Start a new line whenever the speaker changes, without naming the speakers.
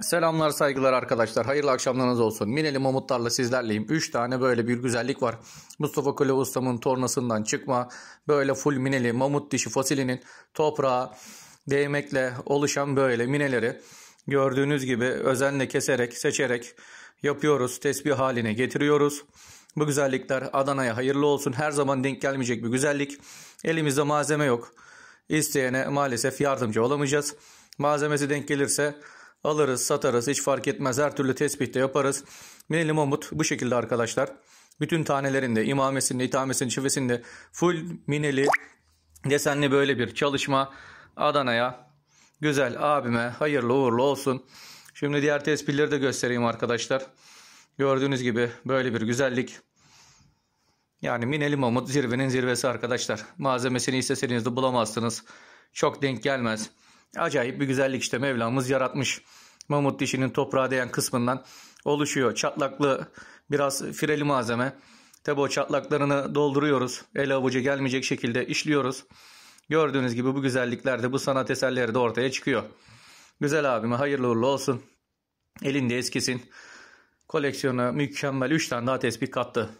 Selamlar saygılar arkadaşlar. Hayırlı akşamlarınız olsun. Mineli Mamutlarla sizlerleyim. 3 tane böyle bir güzellik var. Mustafa Kule Ustam'ın tornasından çıkma. Böyle full mineli mamut dişi fosilinin toprağa değmekle oluşan böyle mineleri gördüğünüz gibi özenle keserek seçerek yapıyoruz. Tesbih haline getiriyoruz. Bu güzellikler Adana'ya hayırlı olsun. Her zaman denk gelmeyecek bir güzellik. Elimizde malzeme yok. İsteyene maalesef yardımcı olamayacağız. Malzemesi denk gelirse alırız, satarız. Hiç fark etmez. Her türlü tespit de yaparız. Mineli Mamut bu şekilde arkadaşlar. Bütün tanelerinde, imamesinde, itamesinde, çivesinde full mineli desenli böyle bir çalışma Adana'ya güzel abime hayırlı uğurlu olsun. Şimdi diğer tespitleri de göstereyim arkadaşlar. Gördüğünüz gibi böyle bir güzellik. Yani Mineli Mamut zirvenin zirvesi arkadaşlar. Malzemesini isteseniz de bulamazsınız. Çok denk gelmez. Acayip bir güzellik işte Mevlamız yaratmış. Mamut dişinin toprağa değen kısmından oluşuyor. Çatlaklı biraz fireli malzeme. Tabi o çatlaklarını dolduruyoruz. El avucu gelmeyecek şekilde işliyoruz. Gördüğünüz gibi bu güzellikler de bu sanat eserleri de ortaya çıkıyor. Güzel abime hayırlı uğurlu olsun. Elinde eskisin. Koleksiyona mükemmel 3 tane daha tespih kattı.